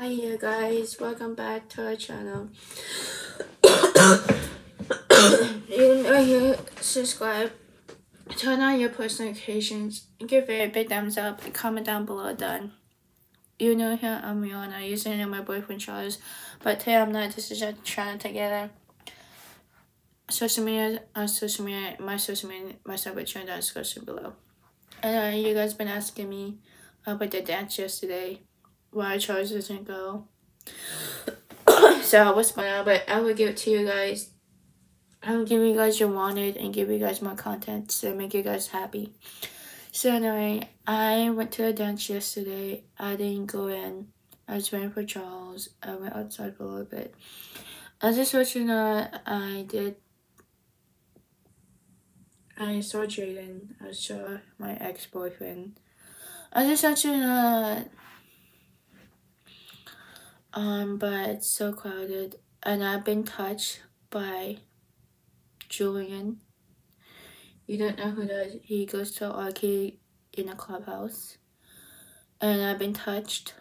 Hi guys, welcome back to our channel. you know you subscribe, turn on your post notifications, give it a big thumbs up, and comment down below done. You know here I'm Rianna, using my boyfriend Charles, but today I'm not, this is a channel together. Social media, on social media, my social media, my separate channel down description below. And you guys been asking me about the dance yesterday why Charles doesn't go. so I was fine, but I will give it to you guys. I will give you guys your wanted and give you guys more content to make you guys happy. So anyway, I went to a dance yesterday. I didn't go in. I was waiting for Charles. I went outside for a little bit. I just want you I did I saw Jaden. I saw my ex-boyfriend. I you to know um, but it's so crowded. And I've been touched by Julian. You don't know who that He goes to arcade in a clubhouse. And I've been touched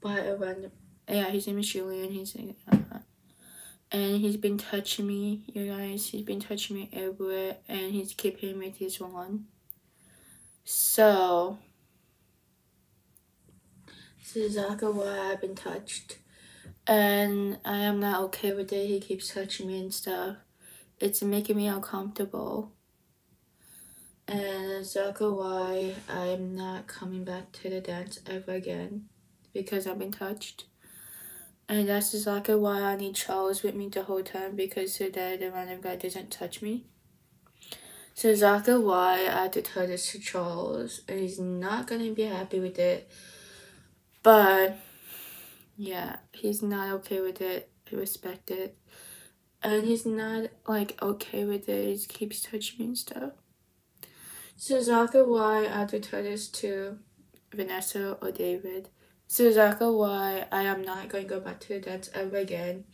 by a random. Yeah, his name is Julian. He's uh, and he's been touching me, you guys. He's been touching me everywhere, and he's keeping with his one. So this is exactly why I've been touched. And I am not okay with it. He keeps touching me and stuff. It's making me uncomfortable. And exactly why I'm not coming back to the dance ever again. Because I've been touched. And that's exactly why I need Charles with me the whole time because so that the random guy doesn't touch me. So exactly why I had to tell this to Charles. And he's not gonna be happy with it. But yeah, he's not okay with it. I respect it. And he's not like okay with it. He keeps touching me and stuff. So exactly why I had to tell this to Vanessa or David. So exactly why I am not going to go back to the dance ever again.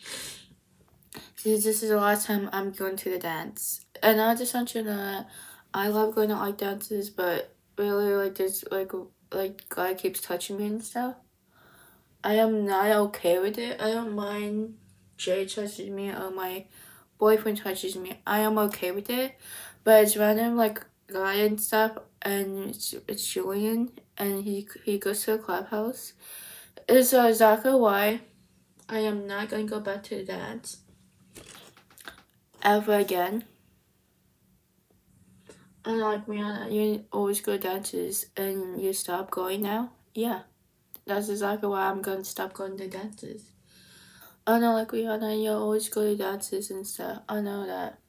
Since this is the last time I'm going to the dance. And I just want you to know I love going to art dances, but really like this like like guy keeps touching me and stuff. I am not okay with it. I don't mind Jay touches me or my boyfriend touches me. I am okay with it. But it's random like guy and stuff and it's, it's Julian and he he goes to the clubhouse. It's exactly why I am not gonna go back to dance ever again. Unlike Rianna, you always go dances and you stop going now. Yeah, that's exactly why I'm gonna stop going to dances. I know, like Rianna, you always go to dances and stuff. I know that.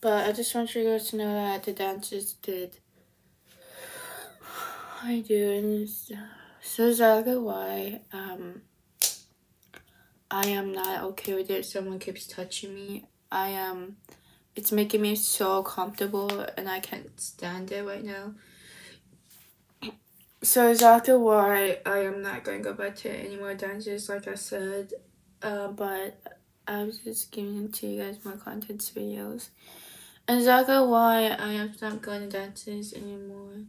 But I just want you guys to know that the dances did. I do, and so exactly why um I am not okay with it. Someone keeps touching me. I am. Um, it's making me so comfortable and I can't stand it right now. So exactly why I am not going to go back to any more dances like I said. Uh, but I was just giving to you guys more content videos. And exactly why I am not going to dances anymore.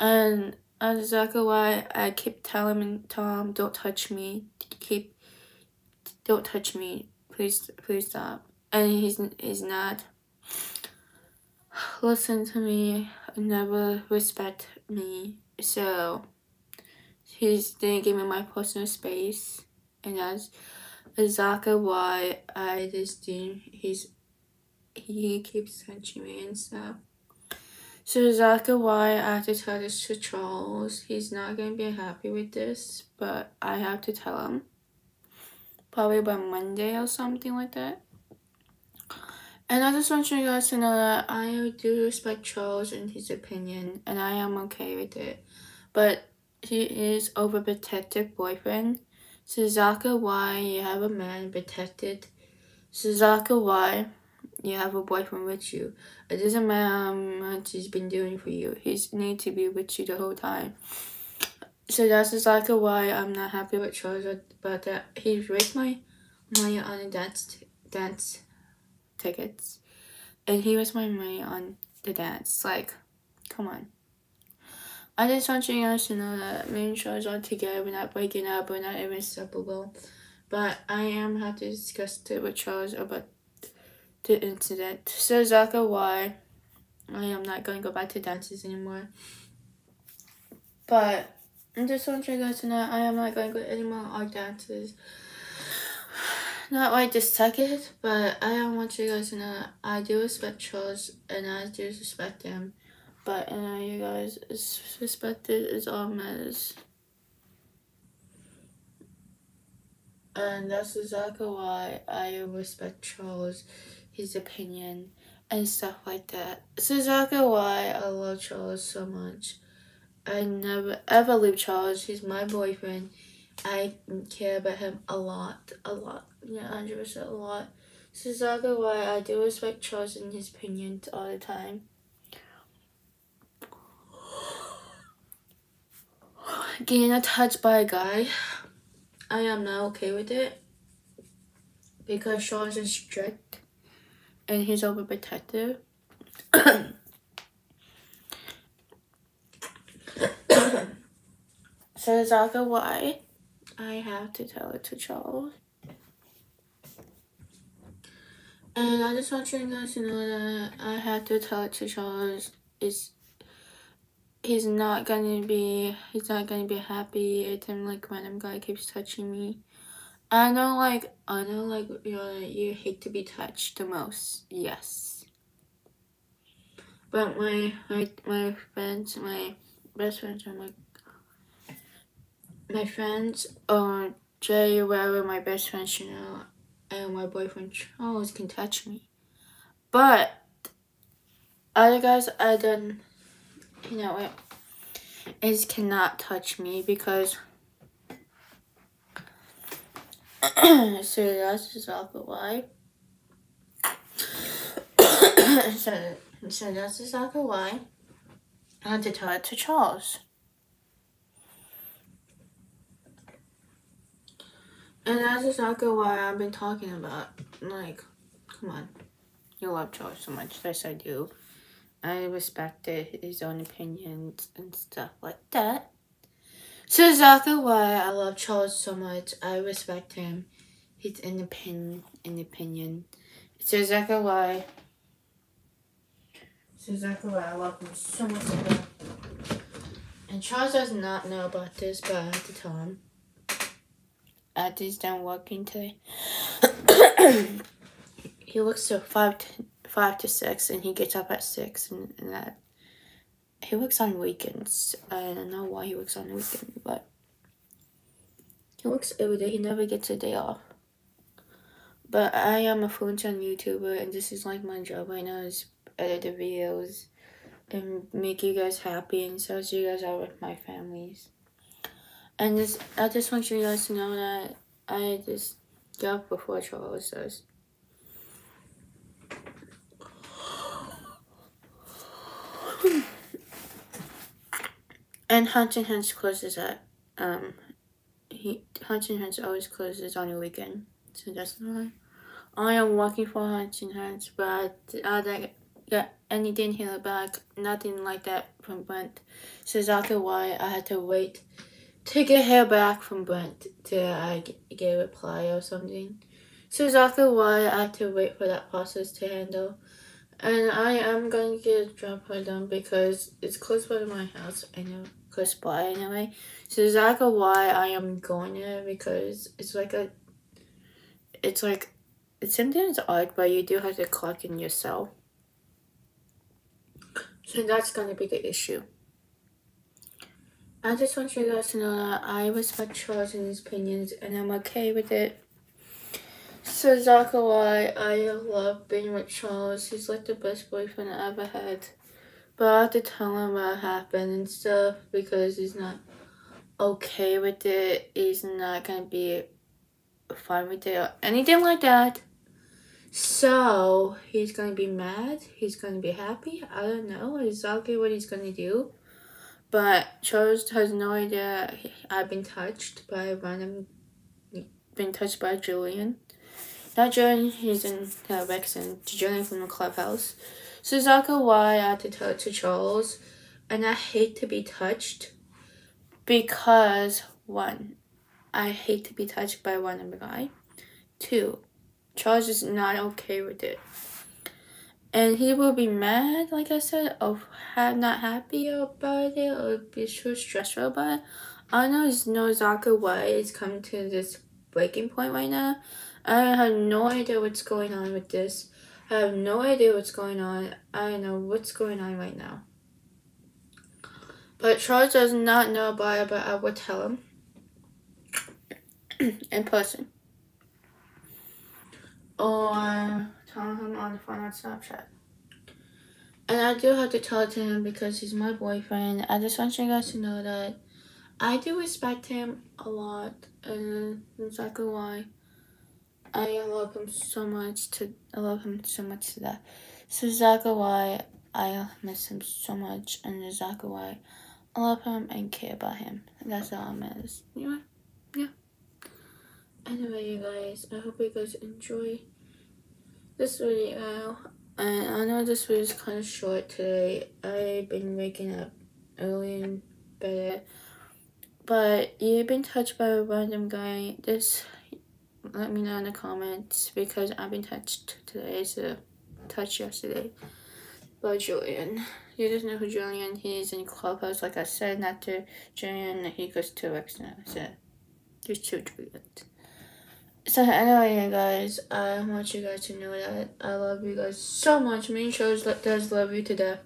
And exactly why I keep telling Tom, don't touch me. Keep, don't touch me. Please, please stop. And he's, he's not listen to me, never respect me. So he's didn't give me my personal space, and that's exactly why I just didn't. He's he keeps touching me and stuff. So exactly why I have to tell this to Charles. He's not gonna be happy with this, but I have to tell him. Probably by Monday or something like that. And I just want you guys to know that I do respect Charles and his opinion, and I am okay with it. But he is overprotective boyfriend. Suzaka, why you have a man protected? Suzaka, why you have a boyfriend with you? It doesn't matter how much he's been doing for you. He's need to be with you the whole time. So that's exactly why I'm not happy with Charles about that. He raised my money on a dance dance tickets. And he was my money on the dance. Like, come on. I just want you guys to know that me and Charles are together. We're not breaking up. We're not inseparable. But I am have to discuss it with Charles about the incident. So exactly why I am not going to go back to dances anymore. But I just want you guys to know I am not going to go any more art dances. Not right this second, but I don't want you guys to know I do respect Charles and I do respect him. But you know, you guys, respect it is all matters. And that's exactly why I respect Charles, his opinion, and stuff like that. It's exactly why I love Charles so much. I never ever leave Charles. He's my boyfriend. I care about him a lot, a lot, yeah, hundred percent a lot. This is exactly why I do respect Charles and his opinions all the time. Getting attached by a guy, I am not okay with it because Charles is strict and he's overprotective. so is that why I have to tell it to Charles. And I just want you guys to know that I have to tell it to Charles. Is he's not gonna be he's not gonna be happy every time like random guy keeps touching me. I know like I know like you know you hate to be touched the most, yes. But my my my friends, my best friends are my my friends uh Jay wherever my best friends you know and my boyfriend Charles can touch me. But other guys I don't you know it is cannot touch me because so that's just exactly why. so, so that's exactly why I had to tell it to Charles. And that's exactly why I've been talking about. Like, come on. You love Charles so much. Yes, I do. I respect his own opinions and stuff like that. So exactly why I love Charles so much. I respect him. He's an opinion. An opinion. So exactly why. So exactly why I love him so much. And Charles does not know about this, but I have to tell him. He's done working today, he looks so five to five to six, and he gets up at six, and, and that he works on weekends. I don't know why he works on weekends, but he works every day. He never gets a day off. But I am a full-time YouTuber, and this is like my job right now is edit the videos and make you guys happy and so you guys are with my families. And this, I just want you guys to know that I just got before Charles does. And Hunting Hands closes at um he Hunting Hands always closes on the weekend. So that's why I am working for Hunting Hands but I didn't get anything here back, nothing like that from Brent. So that's why I had to wait to a hair back from Brent to uh, get a reply or something. So exactly why I have to wait for that process to handle. And I am going to get a job for them because it's close by my house. I know close by anyway. So exactly why I am going there because it's like a, it's like, it's sometimes odd, but you do have to clock in yourself. So that's going to be the issue. I just want you guys to know that I respect Charles and his opinions and I'm okay with it. So why I love being with Charles. He's like the best boyfriend I ever had. But I have to tell him what happened and stuff because he's not okay with it. He's not gonna be fine with it or anything like that. So he's gonna be mad. He's gonna be happy. I don't know exactly what he's gonna do. But Charles has no idea I've been touched by random, been touched by Julian. Not Julian, he's in uh, Julian from the clubhouse. So exactly why I had to tell to Charles. and I hate to be touched because one, I hate to be touched by one of the guy. Two, Charles is not okay with it. And he will be mad, like I said, of have not happy about it or be so stressful about it. I know it's no exactly why it's coming to this breaking point right now. I have no idea what's going on with this. I have no idea what's going on. I don't know what's going on right now. But Charles does not know about it, but I will tell him in person. Or tell him on the phone on Snapchat. And I do have to tell to him because he's my boyfriend. I just want you guys to know that I do respect him a lot, and exactly why I love him so much. To I love him so much to that. So exactly why I miss him so much, and exactly why I love him and care about him. That's all at. You know, yeah. Anyway, you guys, I hope you guys enjoy this video. And I know this was kind of short today. I've been waking up early and better. But you've been touched by a random guy. Just let me know in the comments because I've been touched today. So touched yesterday by Julian. You just know who Julian he is in Clubhouse. Like I said, not to Julian. He goes to X. So there's two Julians. So anyway, guys, I want you guys to know that I love you guys so much. Main shows does love you to death.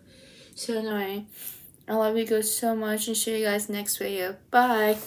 So anyway, I love you guys so much and see you guys next video. Bye.